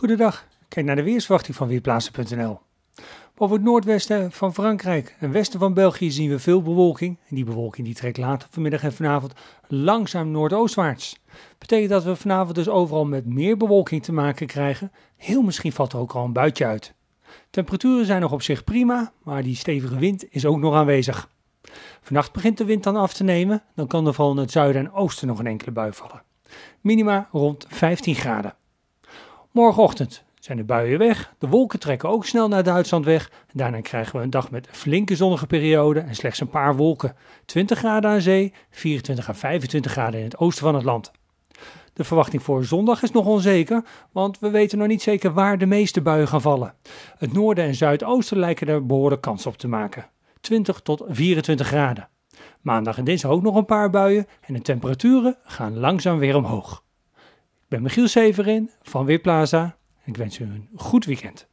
Goedendag, kijk naar de weersverwachting van Weerplaatsen.nl. Boven het noordwesten van Frankrijk en westen van België zien we veel bewolking. En die bewolking die trekt later vanmiddag en vanavond langzaam noordoostwaarts. Betekent dat we vanavond dus overal met meer bewolking te maken krijgen. Heel misschien valt er ook al een buitje uit. Temperaturen zijn nog op zich prima, maar die stevige wind is ook nog aanwezig. Vannacht begint de wind dan af te nemen, dan kan er vooral in het zuiden en oosten nog een enkele bui vallen. Minima rond 15 graden. Morgenochtend zijn de buien weg, de wolken trekken ook snel naar Duitsland weg. Daarna krijgen we een dag met flinke zonnige perioden en slechts een paar wolken. 20 graden aan zee, 24 à 25 graden in het oosten van het land. De verwachting voor zondag is nog onzeker, want we weten nog niet zeker waar de meeste buien gaan vallen. Het noorden en zuidoosten lijken er behoorlijk kans op te maken. 20 tot 24 graden. Maandag en dinsdag ook nog een paar buien en de temperaturen gaan langzaam weer omhoog. Ben Michiel Severin van Weerplaza en ik wens u een goed weekend.